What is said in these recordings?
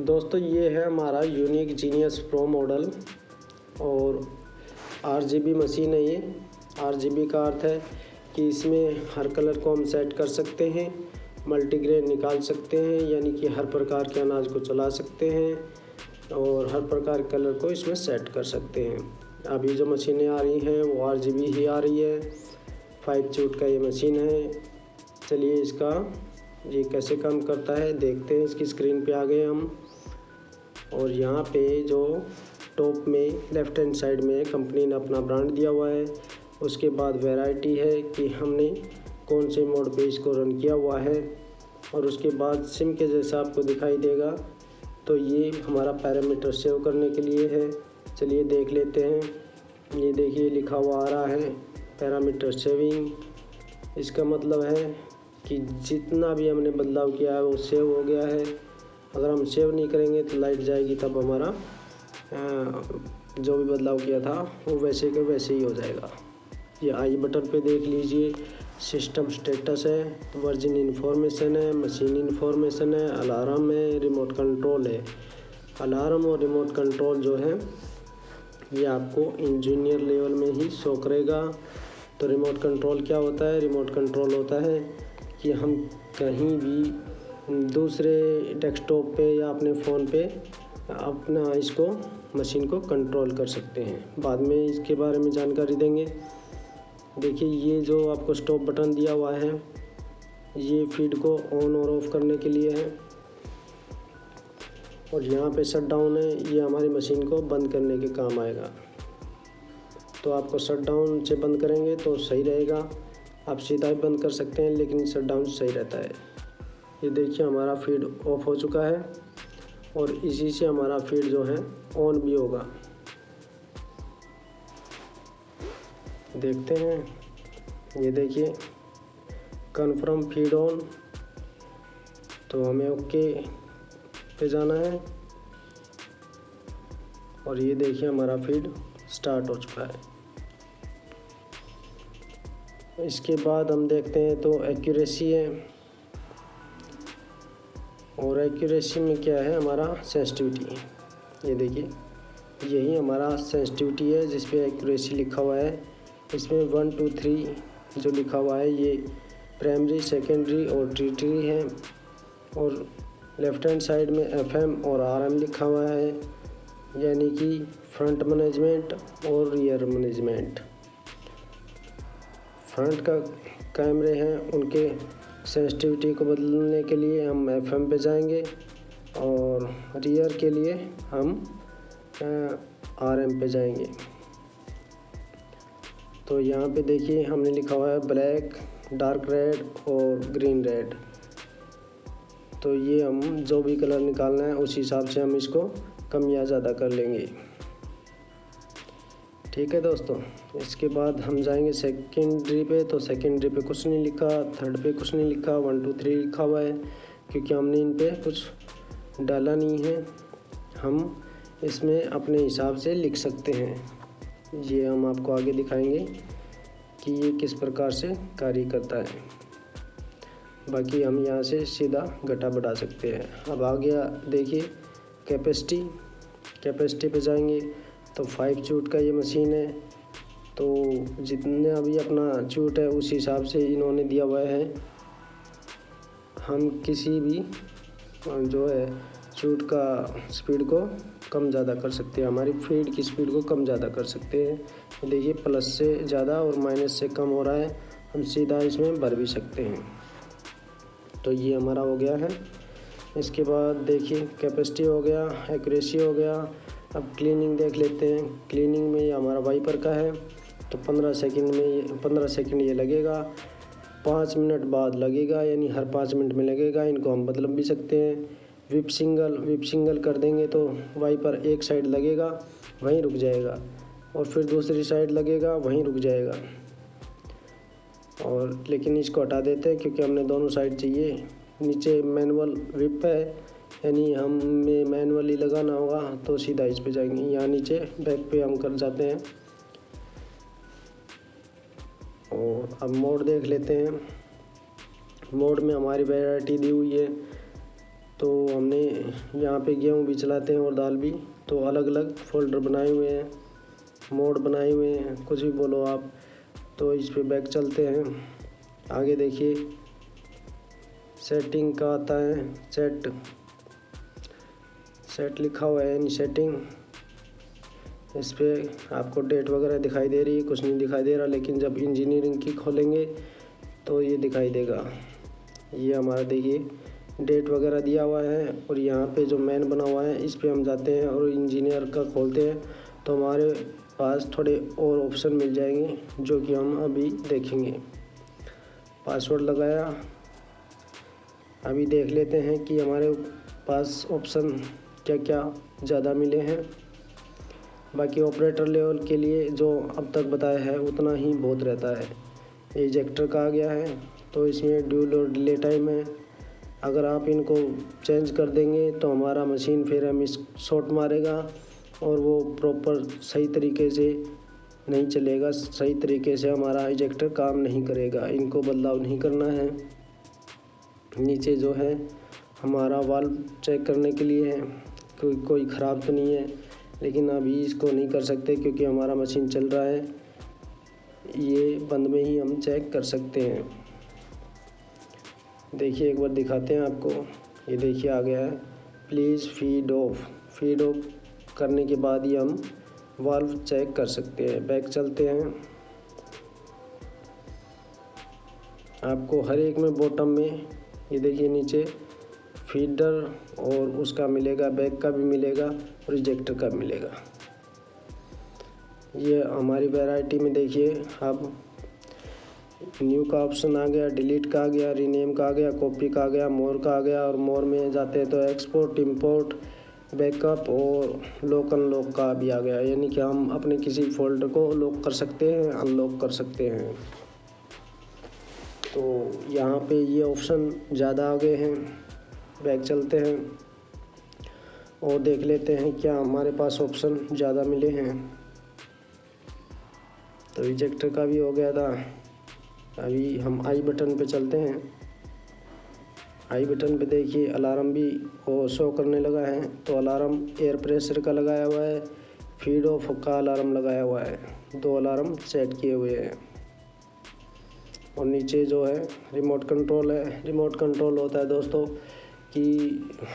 दोस्तों, ये है हमारा यूनिक जीनियस प्रो मॉडल और आरजीबी मशीन है ये। आर का अर्थ है कि इसमें हर कलर को हम सेट कर सकते हैं मल्टीग्रेन निकाल सकते हैं, यानी कि हर प्रकार के अनाज को चला सकते हैं और हर प्रकार के कलर को इसमें सेट कर सकते हैं। अभी जो मशीनें आ रही हैं, वो आरजीबी ही आ रही है। फाइव चूट का ये मशीन है। चलिए इसका ये कैसे काम करता है, देखते हैं इसकी स्क्रीन पे आ गए हम। और यहाँ पे जो टॉप में लेफ़्ट हैंड साइड में कंपनी ने अपना ब्रांड दिया हुआ है। उसके बाद वैरायटी है कि हमने कौन से मोड पे इसको रन किया हुआ है। और उसके बाद सिम के जैसा आपको दिखाई देगा। तो ये हमारा पैरामीटर सेव करने के लिए है। चलिए देख लेते हैं। ये देखिए, लिखा हुआ आ रहा है पैरामीटर सेविंग इसका मतलब है कि जितना भी हमने बदलाव किया है, वो सेव हो गया है। अगर हम सेव नहीं करेंगे तो लाइट जाएगी तब हमारा जो भी बदलाव किया था, वो वैसे के वैसे ही हो जाएगा। ये आई बटन पे देख लीजिए सिस्टम स्टेटस है वर्जिन इन्फॉर्मेशन है मशीन इन्फॉर्मेशन है अलार्म है रिमोट कंट्रोल है। अलार्म और रिमोट कंट्रोल जो है, ये आपको इंजीनियर लेवल में ही शो करेगा। तो रिमोट कंट्रोल क्या होता है? रिमोट कंट्रोल होता है कि हम कहीं भी दूसरे डेस्कटॉप पे या अपने फ़ोन पे अपना इसको मशीन को कंट्रोल कर सकते हैं। बाद में इसके बारे में जानकारी देंगे। देखिए, ये जो आपको स्टॉप बटन दिया हुआ है, ये फ़ीड को ऑन और ऑफ़ करने के लिए है। और यहाँ पे शट डाउन है, ये हमारी मशीन को बंद करने के काम आएगा। तो आपको शट डाउन से बंद करेंगे तो सही रहेगा। आप सीधा ही बंद कर सकते हैं, लेकिन शट डाउन सही रहता है। ये देखिए हमारा फ़ीड ऑफ़ हो चुका है और इसी से हमारा फ़ीड जो है ऑन भी होगा। देखते हैं। ये देखिए कन्फर्म फ़ीड ऑन तो हमें ओके पे जाना है। और ये देखिए हमारा फ़ीड स्टार्ट हो चुका है। इसके बाद हम देखते हैं तो एक्यूरेसी है। और एक्यूरेसी में क्या है हमारा सेंसिटिविटी ये देखिए, यही हमारा सेंसिटिविटी है जिस पे एक्यूरेसी लिखा हुआ है। इसमें वन टू थ्री जो लिखा हुआ है, ये प्राइमरी सेकेंडरी और ट्रीटरी है। और लेफ़्ट हैंड साइड में एफएम और आरएम लिखा हुआ है, यानी कि फ्रंट मैनेजमेंट और रियर मैनेजमेंट फ्रंट का कैमरे हैं, उनके सेंसिटिविटी को बदलने के लिए हम एफएम पे जाएँगे और रियर के लिए हम आरएम पे जाएँगे। तो यहाँ पे देखिए हमने लिखा हुआ है ब्लैक डार्क रेड और ग्रीन रेड तो ये हम जो भी कलर निकालना है उस हिसाब से हम इसको कम या ज़्यादा कर लेंगे। ठीक है दोस्तों, इसके बाद हम जाएँगे सेकेंडरी पे तो सेकेंडरी पे कुछ नहीं लिखा थर्ड पे कुछ नहीं लिखा वन टू थ्री लिखा हुआ है, क्योंकि हमने इन पे कुछ डाला नहीं है। हम इसमें अपने हिसाब से लिख सकते हैं। ये हम आपको आगे दिखाएँगे कि ये किस प्रकार से कार्य करता है। बाकी हम यहाँ से सीधा घटा बढ़ा सकते हैं। अब आ गया, देखिए कैपेसिटी कैपेसिटी पे जाएँगे। तो फाइव चूट का ये मशीन है। तो जितने अभी अपना चूट है, उस हिसाब से इन्होंने दिया हुआ है। हम किसी भी, जो है, चूट का स्पीड को कम ज़्यादा कर सकते हैं। हमारी फ़ीड की स्पीड को कम ज़्यादा कर सकते हैं। देखिए प्लस से ज़्यादा और माइनस से कम हो रहा है। हम सीधा इसमें भर भी सकते हैं। तो ये हमारा हो गया है। इसके बाद देखिए कैपेसिटी हो गया एक्यूरेसी हो गया अब क्लीनिंग देख लेते हैं। क्लीनिंग में ये हमारा वाइपर का है। तो पंद्रह सेकंड में पंद्रह सेकंड ये लगेगा। पाँच मिनट बाद लगेगा, यानी हर पाँच मिनट में लगेगा। इनको हम बदल भी सकते हैं। विप सिंगल विप सिंगल कर देंगे तो वाइपर एक साइड लगेगा, वहीं रुक जाएगा। और फिर दूसरी साइड लगेगा, वहीं रुक जाएगा। और लेकिन इसको हटा देते हैं क्योंकि हमने दोनों साइड चाहिए। नीचे मैनुअल विप है। यानी हमें मैनुअली लगाना होगा तो सीधा इस पे जाएँगे। यहाँ नीचे, बैक पे हम कर जाते हैं। और अब मोड देख लेते हैं। मोड में हमारी वैरायटी दी हुई है। तो हमने यहाँ पे गेहूँ भी चलाते हैं और दाल भी। तो अलग अलग फोल्डर बनाए हुए हैं। मोड बनाए हुए हैं। कुछ भी बोलो आप। तो इस पे बैक चलते हैं। आगे देखिए। सेटिंग का आता है। सेट सेट लिखा हुआ है इन सेटिंग इस पर आपको डेट वगैरह दिखाई दे रही है, कुछ नहीं दिखाई दे रहा, लेकिन जब इंजीनियरिंग की खोलेंगे तो ये दिखाई देगा। ये हमारा देखिए डेट वगैरह दिया हुआ है, और यहाँ पे जो मैन बना हुआ है, इस पर हम जाते हैं और इंजीनियर का खोलते हैं तो हमारे पास थोड़े और ऑप्शन मिल जाएँगे, जो कि हम अभी देखेंगे। पासवर्ड लगाया। अभी देख लेते हैं कि हमारे पास ऑप्शन क्या क्या ज़्यादा मिले हैं। बाकी ऑपरेटर लेवल के लिए जो अब तक बताया है, उतना ही बहुत रहता है। इजेक्टर का आ गया है तो इसमें ड्यूल और डिले टाइम है। अगर आप इनको चेंज कर देंगे तो हमारा मशीन फिर हम इस शॉट मारेगा और वो प्रॉपर सही तरीके से नहीं चलेगा। सही तरीके से हमारा इजेक्टर काम नहीं करेगा। इनको बदलाव नहीं करना है। नीचे जो है, हमारा वाल्व चेक करने के लिए है। कोई कोई ख़राब तो नहीं है, लेकिन अभी इसको नहीं कर सकते क्योंकि हमारा मशीन चल रहा है। ये बंद में ही हम चेक कर सकते हैं। देखिए, एक बार दिखाते हैं आपको। ये देखिए, आ गया है। Please feed off feed off करने के बाद ही हम वाल्व चेक कर सकते हैं। बैक चलते हैं। आपको हर एक में बॉटम में, ये देखिए नीचे। फीडर और उसका मिलेगा बैक का भी मिलेगा रिजेक्टर का मिलेगा। ये हमारी वैरायटी में देखिए, अब न्यू का ऑप्शन आ गया डिलीट का आ गया रीनेम का आ गया कॉपी का आ गया मोर का आ गया और मोर में जाते हैं तो एक्सपोर्ट इंपोर्ट बैकअप और लॉक अनलॉक का भी आ गया। यानी कि हम अपने किसी फोल्डर को लॉक कर सकते हैं अनलॉक कर सकते हैं। तो यहाँ पे ये ऑप्शन ज़्यादा आ गए हैं। बैक चलते हैं और देख लेते हैं क्या हमारे पास ऑप्शन ज़्यादा मिले हैं। तो रिजेक्टर का भी हो गया था। अभी हम आई बटन पे चलते हैं। आई बटन पे देखिए अलार्म भी शो करने लगा है। तो अलार्म एयर प्रेशर का लगाया हुआ है। फ़ीड ऑफ़ का अलार्म लगाया हुआ है। दो अलार्म सेट किए हुए हैं। और नीचे जो है रिमोट कंट्रोल है। रिमोट कंट्रोल होता है दोस्तों। कि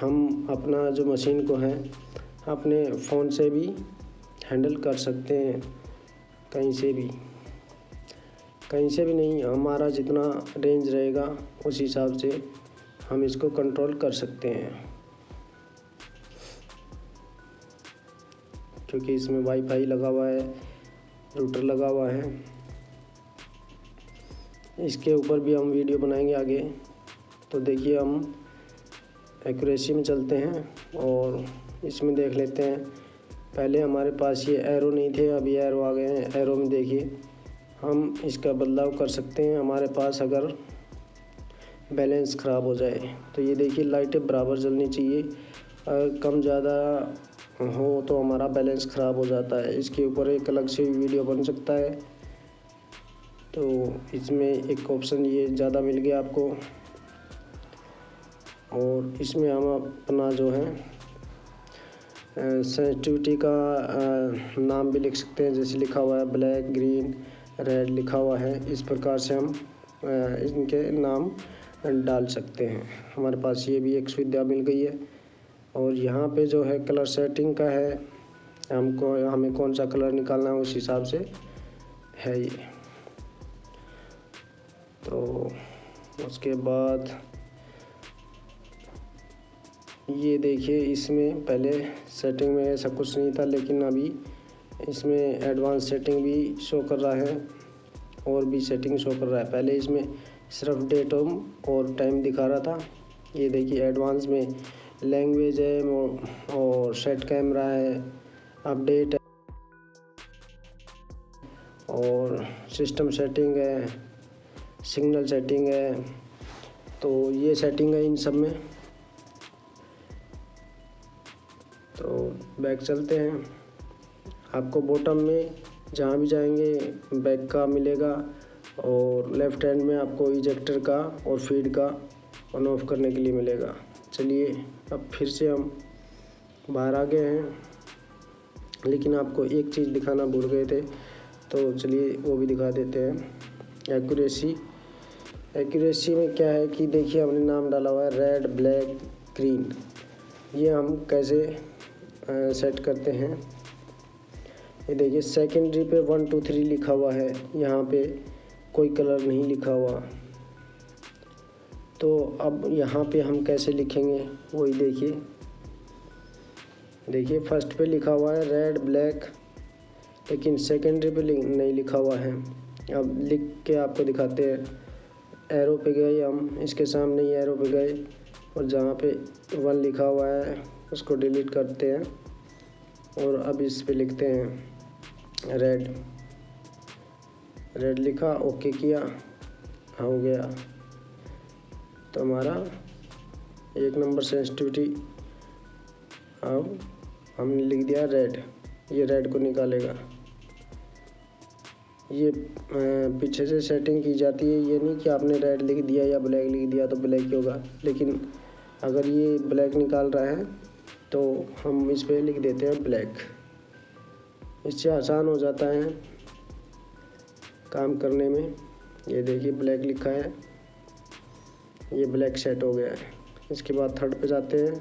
हम अपना जो मशीन को है, अपने फ़ोन से भी हैंडल कर सकते हैं, कहीं से भी। कहीं से भी नहीं, हमारा जितना रेंज रहेगा, उस हिसाब से हम इसको कंट्रोल कर सकते हैं। क्योंकि इसमें वाईफाई लगा हुआ है रूटर लगा हुआ है। इसके ऊपर भी हम वीडियो बनाएँगे आगे। तो देखिए हम एक्यूरेसी में चलते हैं और इसमें देख लेते हैं। पहले हमारे पास ये एरो नहीं थे अभी एरो आ गए हैं। एरो में देखिए, हम इसका बदलाव कर सकते हैं। हमारे पास अगर बैलेंस ख़राब हो जाए तो ये देखिए, लाइटें बराबर जलनी चाहिए। अगर कम ज़्यादा हो तो हमारा बैलेंस ख़राब हो जाता है। इसके ऊपर एक अलग से वीडियो बन सकता है। तो इसमें एक ऑप्शन ये ज़्यादा मिल गया आपको। और इसमें हम अपना जो है सेंसिटिविटी का नाम भी लिख सकते हैं। जैसे लिखा हुआ है ब्लैक ग्रीन रेड लिखा हुआ है। इस प्रकार से हम इनके नाम डाल सकते हैं। हमारे पास ये भी एक सुविधा मिल गई है। और यहाँ पे जो है कलर सेटिंग का है, हमको, हमें कौन सा कलर निकालना है उस हिसाब से है ये। तो उसके बाद ये देखिए, इसमें पहले सेटिंग में ऐसा कुछ नहीं था, लेकिन अभी इसमें एडवांस सेटिंग भी शो कर रहा है और भी सेटिंग शो कर रहा है। पहले इसमें सिर्फ़ डेट और टाइम दिखा रहा था। ये देखिए एडवांस में लैंग्वेज है और सेट कैमरा है अपडेट है और सिस्टम सेटिंग है सिग्नल सेटिंग है। तो ये सेटिंग है इन सब में। बैक चलते हैं। आपको बॉटम में जहाँ भी जाएँगे, बैग का मिलेगा और लेफ़्ट हैंड में आपको इजेक्टर का और फ़ीड का ऑन ऑफ़ करने के लिए मिलेगा। चलिए, अब फिर से हम बाहर आ गए हैं। लेकिन आपको एक चीज़ दिखाना भूल गए थे तो चलिए वो भी दिखा देते हैं। एक्यूरेसी एक्यूरेसी में क्या है कि देखिए, हमने नाम डाला हुआ है रेड ब्लैक ग्रीन ये हम कैसे सेट करते हैं। ये देखिए सेकेंडरी पे वन टू थ्री लिखा हुआ है। यहाँ पे कोई कलर नहीं लिखा हुआ। तो अब यहाँ पे हम कैसे लिखेंगे, वही देखिए। देखिए फ़र्स्ट पे लिखा हुआ है रेड ब्लैक लेकिन सेकेंडरी पे नहीं लिखा हुआ है। अब लिख के आपको दिखाते हैं। एरो पे गए हम, इसके सामने ही एरो पे गए। और जहाँ पे वन लिखा हुआ है उसको डिलीट करते हैं और अब इस पर लिखते हैं रेड रेड लिखा ओके किया, हो गया। तो हमारा एक नंबर सेंसिटिविटी अब हमने लिख दिया रेड ये रेड को निकालेगा। ये पीछे से सेटिंग की जाती है, ये नहीं कि आपने रेड लिख दिया या ब्लैक लिख दिया तो ब्लैक ही होगा। लेकिन अगर ये ब्लैक निकाल रहा है तो हम इस पर लिख देते हैं ब्लैक इससे आसान हो जाता है काम करने में। ये देखिए ब्लैक लिखा है। ये ब्लैक सेट हो गया है। इसके बाद थर्ड पे जाते हैं।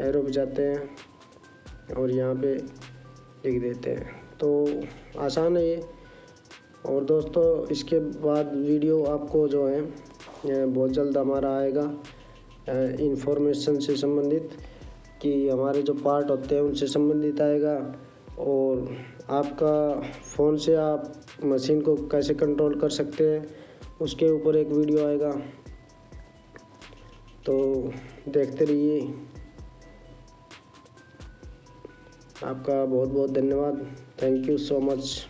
एरो पे जाते हैं और यहाँ पे लिख देते हैं। तो आसान है ये। और दोस्तों, इसके बाद वीडियो आपको जो है बहुत जल्द हमारा आएगा इंफॉर्मेशन से संबंधित। कि हमारे जो पार्ट होते हैं उनसे संबंधित आएगा। और आपका फ़ोन से आप मशीन को कैसे कंट्रोल कर सकते हैं, उसके ऊपर एक वीडियो आएगा। तो देखते रहिए। आपका बहुत बहुत धन्यवाद। Thank you so much